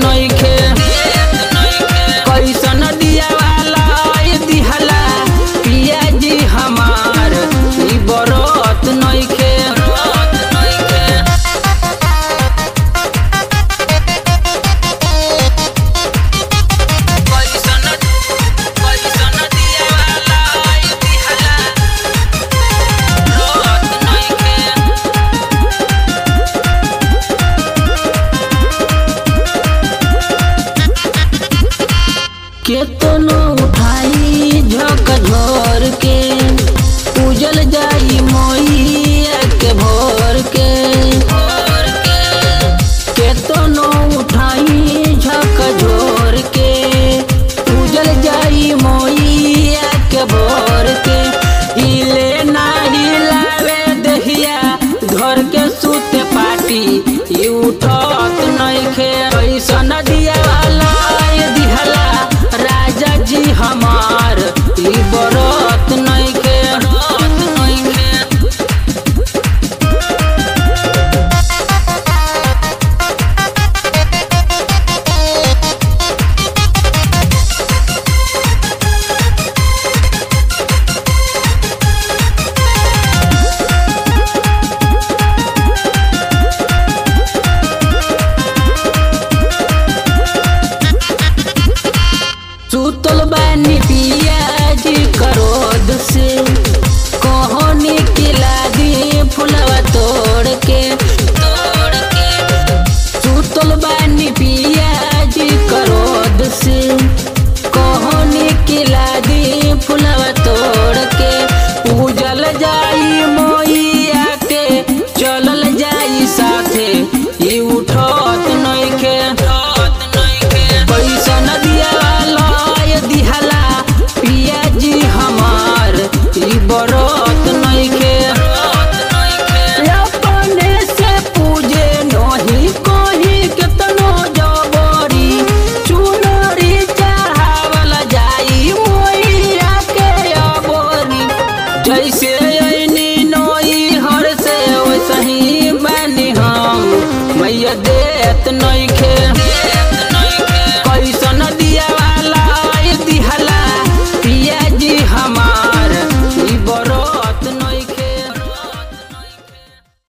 know you can't. केतनो उठाई झक के। उजल जाई मोइया के भोर के। हिले ना हिलावे दहिया, घर के सुते पाटी। उठत ऐसन दिया वाला दिहला। राजा जी हमार nothing, no, you